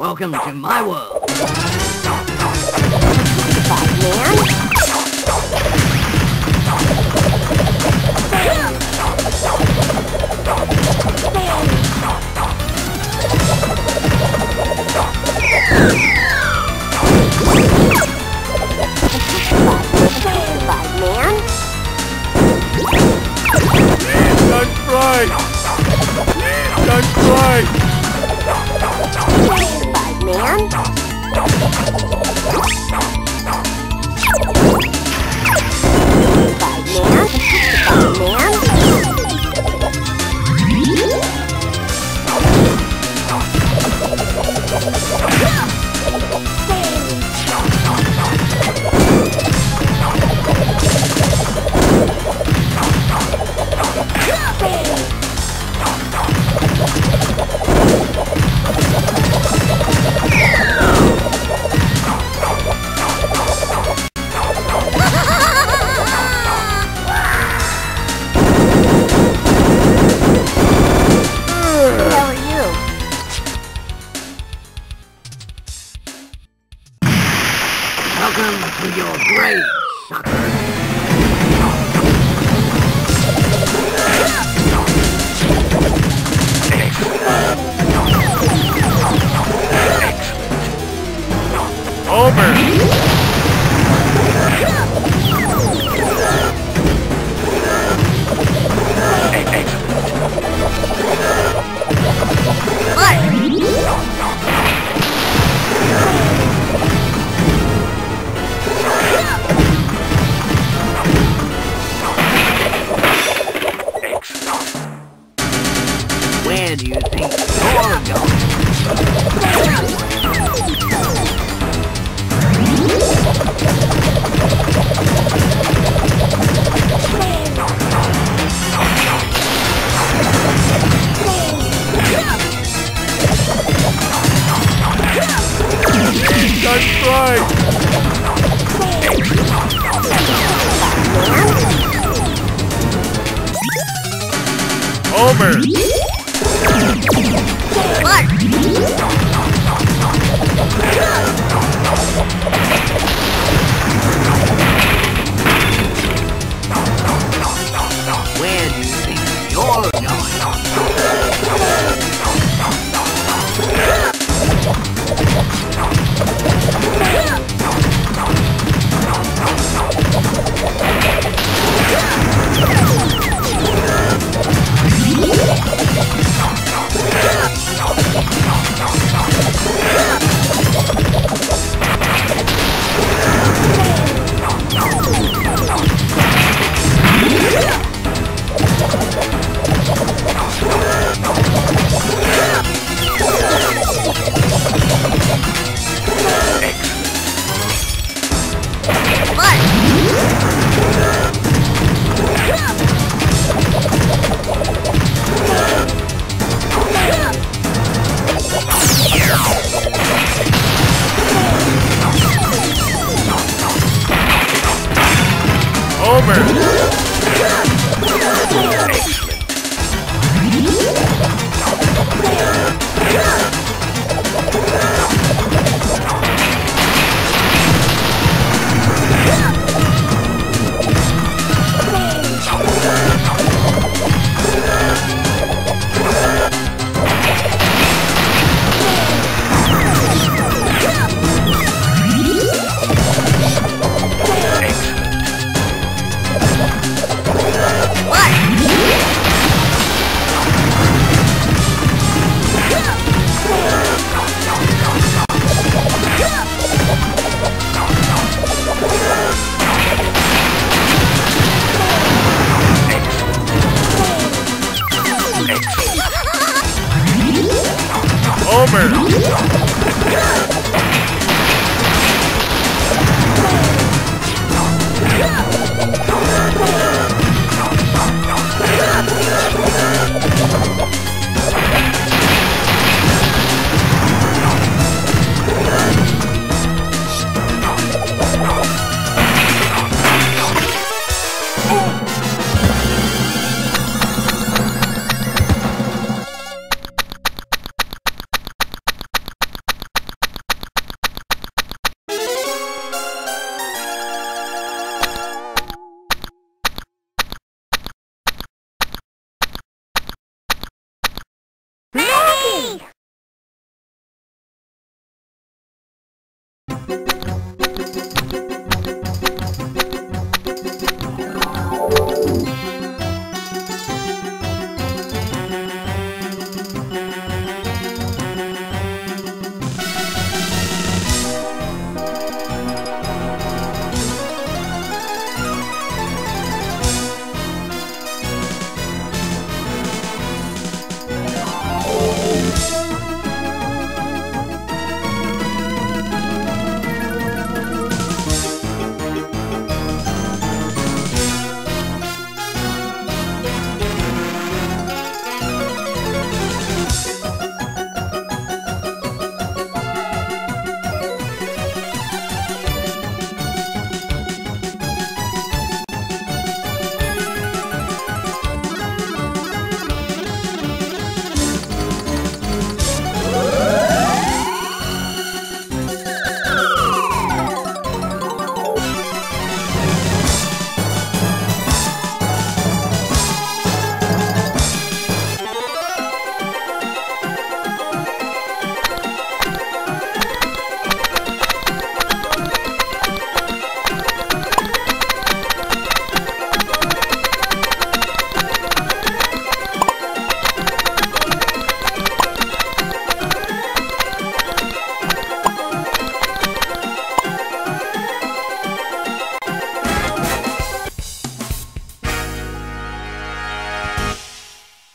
Welcome to my world. man. To your grave, sucker. Where do you think you're going? That's right! Over! Hammer!